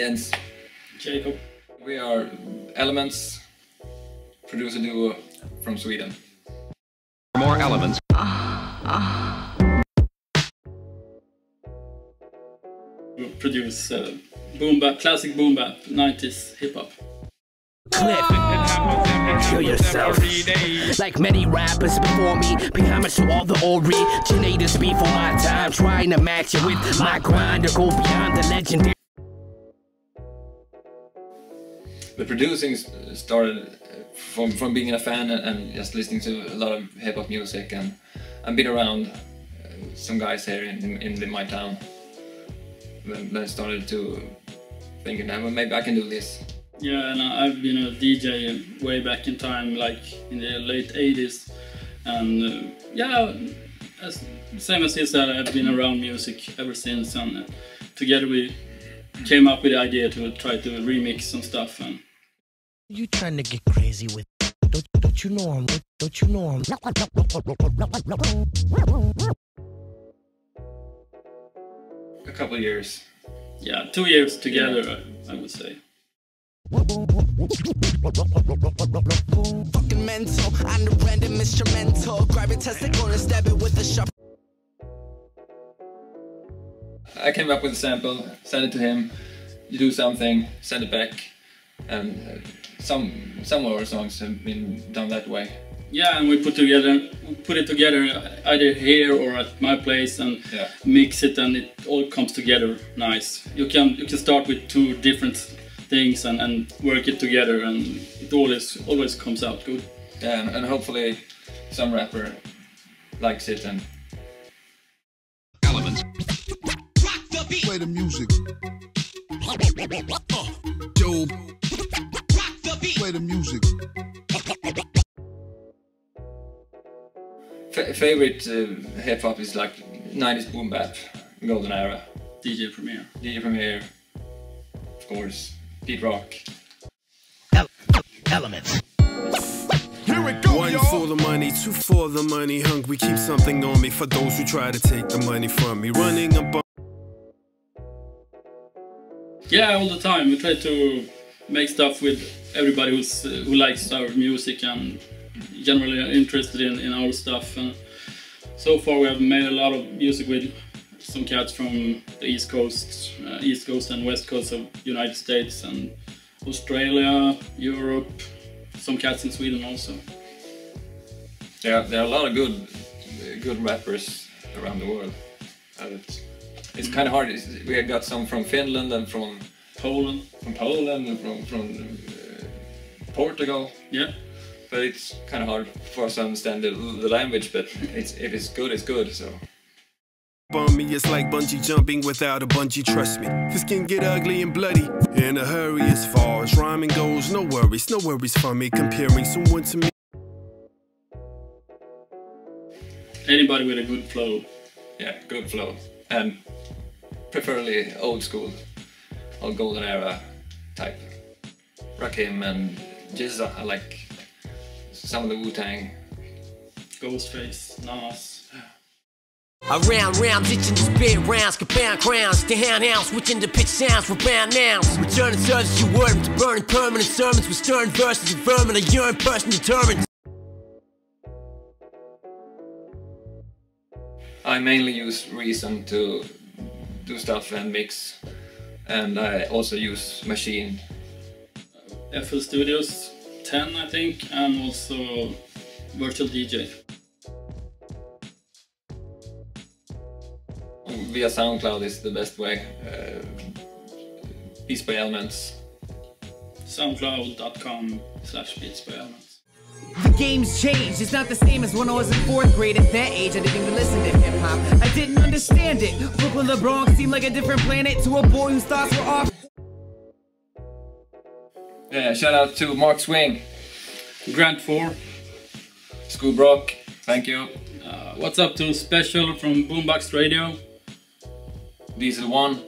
Vince. Jacob. We are Elements, producer duo from Sweden. More elements. We produce uh, boom bap, classic boom bap, 90s hip hop. Cliff. Kill yourself. Like many rappers before me, behind me show all the old originators before my time. Trying to match it with my grind or go beyond the legendary. The producing started uh, from, from being a fan and, and just listening to a lot of hip hop music and I've been around uh, some guys here in, in, in my town. Then, then I started to thinking, "Ah, well, maybe I can do this. Yeah, and I've been a DJ way back in time, like in the late 80s. And uh, yeah, as, same as he said, I've been around music ever since. And uh, together we came up with the idea to try to remix some stuff. And You trying to get crazy with? Don't, don't you know I'm? Don't you know I'm? A couple of years. yeah, two years together, I, I would say. Fucking mental, I'm the random instrumental. Grab it, testicle, and stab it with a sharp. I came up with a sample, sent it to him. You do something, send it back, and uh, some some of our songs have been done that way. Yeah, and we put together, put it together either here or at my place and Yeah. mix it, and it all comes together nice. You can you can start with two different things and, and work it together, and it always always comes out good. Yeah, and, and hopefully some rapper likes it and Elements. Play the music. Dope. Play the music. F- favorite uh, hip hop is like 90s boom bap, golden era. DJ Premier. DJ Premier, of course, Pete Rock. Elements. Here we go, One y'all. for the money, two for the money. Hungry, keep something on me for those who try to take the money from me. Running up Yeah, all the time. We try to make stuff with everybody who's uh, who likes our music and generally interested in, in our stuff. And so far, we have made a lot of music with some cats from the East Coast, uh, East Coast and West Coast of United States and Australia, Europe. Some cats in Sweden also. There are, there are a lot of good good rappers around the world. And it's kind of hard. We have got some from Finland and from Poland. from Poland and from from uh, Portugal. Yeah. But it's kind of hard for us to understand the, the language. But it's if it's good, it's good. So on me, it's like bungee jumping without a bungee. Trust me, this can get ugly and bloody in a hurry. As far as rhyming goes, no worries, no worries for me comparing someone to me. Anybody with a good flow. yeah, good flow and preferably old school, old golden era type. Rakim and GZA, I uh, like some of the Wu Tang. Ghostface, Nas. Around round, ditching the spit rounds, compound crowns, the hand hound, switching the pitch sounds for bound nouns. Returning service, you word to burning permanent sermons with stern verses and vermin, a urine person determined. I mainly use Reason to do stuff and mix, and I also use Maschine. FL Studios 10, I think, and also Virtual DJ. Via SoundCloud is the best way. Uh, Beats by Elements. Soundcloud.com slash beats by elements. The game's changed. It's not the same as when I was in fourth grade. At that age, I didn't even listen to hip hop. I didn't understand it. Brooklyn, the Bronx seemed like a different planet to a boy whose thoughts were off. Yeah, shout out to Mark Swing, Grant 4. Scoob Rock, thank you. Uh, what's up to Special from Boombox Radio? Diesel 1,